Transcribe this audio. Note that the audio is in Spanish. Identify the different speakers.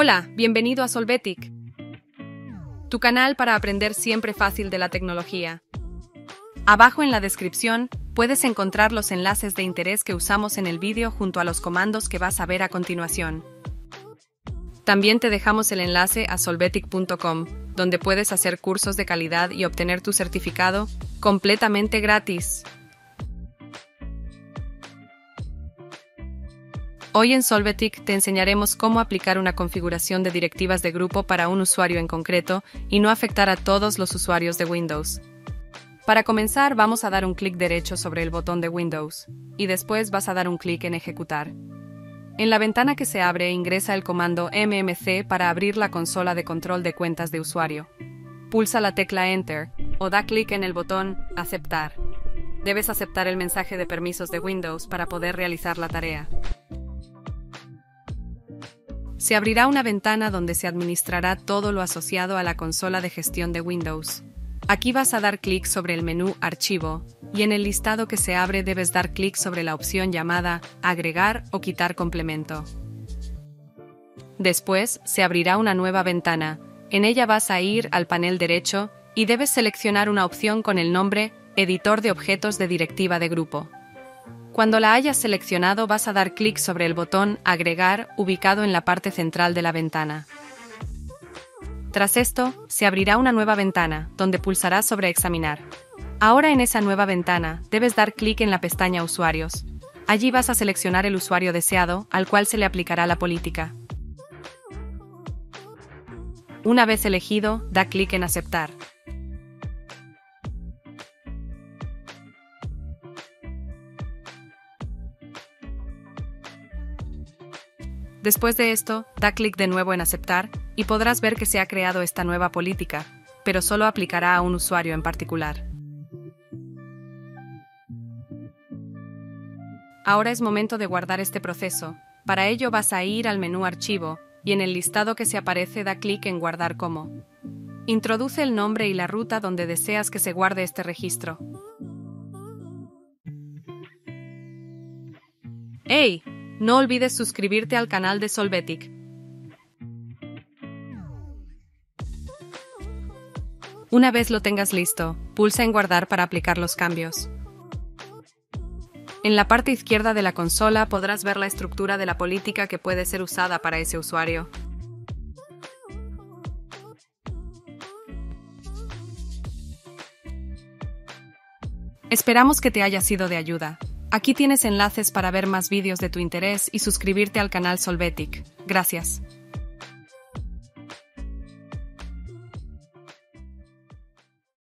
Speaker 1: Hola, bienvenido a Solvetic, tu canal para aprender siempre fácil de la tecnología. Abajo en la descripción puedes encontrar los enlaces de interés que usamos en el vídeo junto a los comandos que vas a ver a continuación. También te dejamos el enlace a solvetic.com, donde puedes hacer cursos de calidad y obtener tu certificado completamente gratis. Hoy en Solvetic te enseñaremos cómo aplicar una configuración de directivas de grupo para un usuario en concreto y no afectar a todos los usuarios de Windows. Para comenzar, vamos a dar un clic derecho sobre el botón de Windows, y después vas a dar un clic en Ejecutar. En la ventana que se abre ingresa el comando MMC para abrir la consola de control de cuentas de usuario. Pulsa la tecla Enter o da clic en el botón Aceptar. Debes aceptar el mensaje de permisos de Windows para poder realizar la tarea se abrirá una ventana donde se administrará todo lo asociado a la consola de gestión de Windows. Aquí vas a dar clic sobre el menú Archivo, y en el listado que se abre debes dar clic sobre la opción llamada Agregar o quitar complemento. Después, se abrirá una nueva ventana. En ella vas a ir al panel derecho y debes seleccionar una opción con el nombre Editor de objetos de directiva de grupo. Cuando la hayas seleccionado vas a dar clic sobre el botón Agregar ubicado en la parte central de la ventana. Tras esto, se abrirá una nueva ventana, donde pulsarás sobre Examinar. Ahora en esa nueva ventana, debes dar clic en la pestaña Usuarios. Allí vas a seleccionar el usuario deseado, al cual se le aplicará la política. Una vez elegido, da clic en Aceptar. Después de esto, da clic de nuevo en Aceptar y podrás ver que se ha creado esta nueva política, pero solo aplicará a un usuario en particular. Ahora es momento de guardar este proceso. Para ello vas a ir al menú Archivo y en el listado que se aparece da clic en Guardar como. Introduce el nombre y la ruta donde deseas que se guarde este registro. ¡Hey! No olvides suscribirte al canal de Solvetic. Una vez lo tengas listo, pulsa en Guardar para aplicar los cambios. En la parte izquierda de la consola podrás ver la estructura de la política que puede ser usada para ese usuario. Esperamos que te haya sido de ayuda. Aquí tienes enlaces para ver más vídeos de tu interés y suscribirte al canal Solvetic. Gracias.